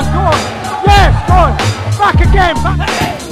Nice capture straight left hand there. Typical southpaw technique.